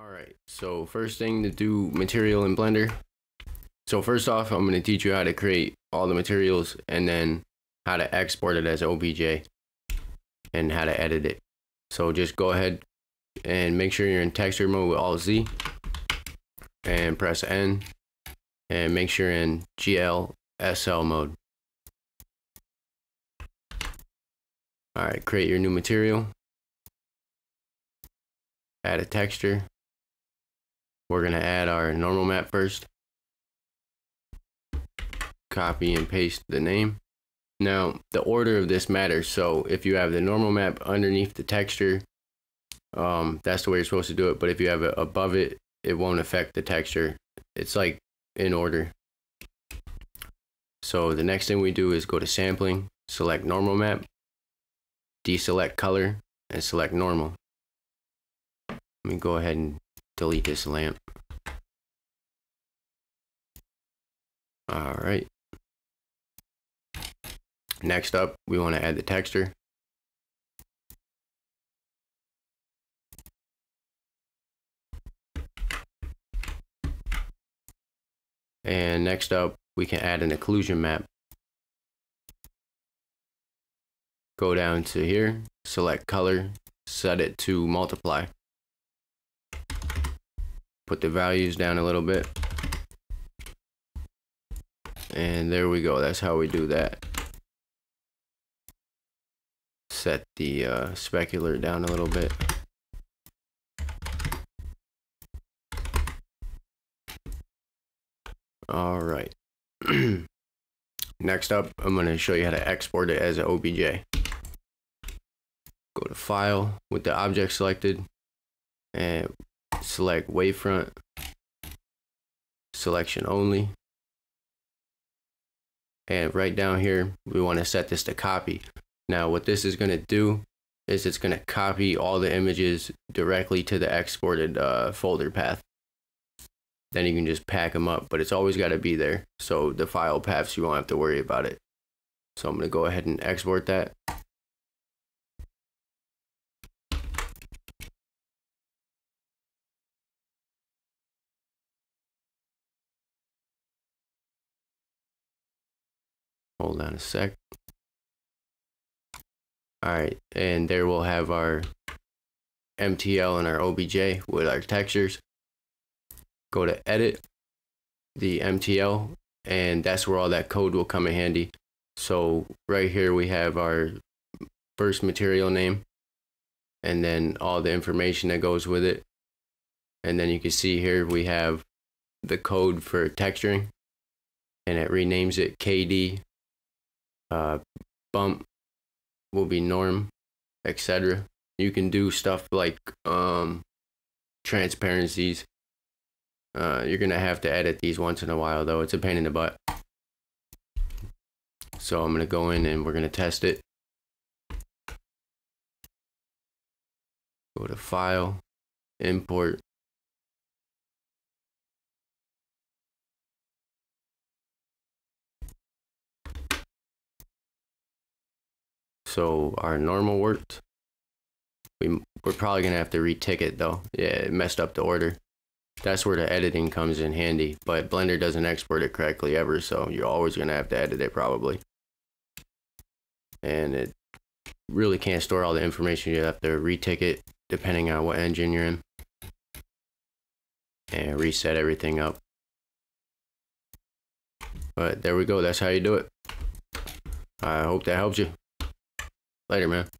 Alright, so first thing to do material in Blender. So first off, I'm going to teach you how to create all the materials and then how to export it as OBJ and how to edit it. So just go ahead and make sure you're in texture mode with Alt Z and press N and make sure in GLSL mode. Alright, create your new material. Add a texture. We're going to add our normal map first. Copy and paste the name. Now, the order of this matters. So if you have the normal map underneath the texture, um, that's the way you're supposed to do it. But if you have it above it, it won't affect the texture. It's like in order. So the next thing we do is go to sampling, select normal map, deselect color, and select normal. Let me go ahead and delete this lamp. All right. Next up, we want to add the texture. And next up, we can add an occlusion map. Go down to here, select color, set it to multiply put the values down a little bit. And there we go. That's how we do that. Set the uh, specular down a little bit. All right. Next up, I'm going to show you how to export it as an OBJ. Go to File with the object selected and select wavefront, selection only. And right down here, we want to set this to copy. Now what this is going to do is it's going to copy all the images directly to the exported uh, folder path. Then you can just pack them up, but it's always got to be there. So the file paths, you won't have to worry about it. So I'm going to go ahead and export that. Hold on a sec. All right, and there we'll have our MTL and our OBJ with our textures. Go to edit the MTL, and that's where all that code will come in handy. So right here we have our first material name, and then all the information that goes with it. And then you can see here we have the code for texturing, and it renames it KD uh, bump will be norm, etc. You can do stuff like um, transparencies. Uh, you're gonna have to edit these once in a while though. It's a pain in the butt. So I'm gonna go in and we're gonna test it. Go to File, Import, So our normal worked. We, we're probably going to have to retick it though. Yeah, it messed up the order. That's where the editing comes in handy. But Blender doesn't export it correctly ever, so you're always going to have to edit it probably. And it really can't store all the information. You have to retick it depending on what engine you're in. And reset everything up. But there we go. That's how you do it. I hope that helps you. Later, man.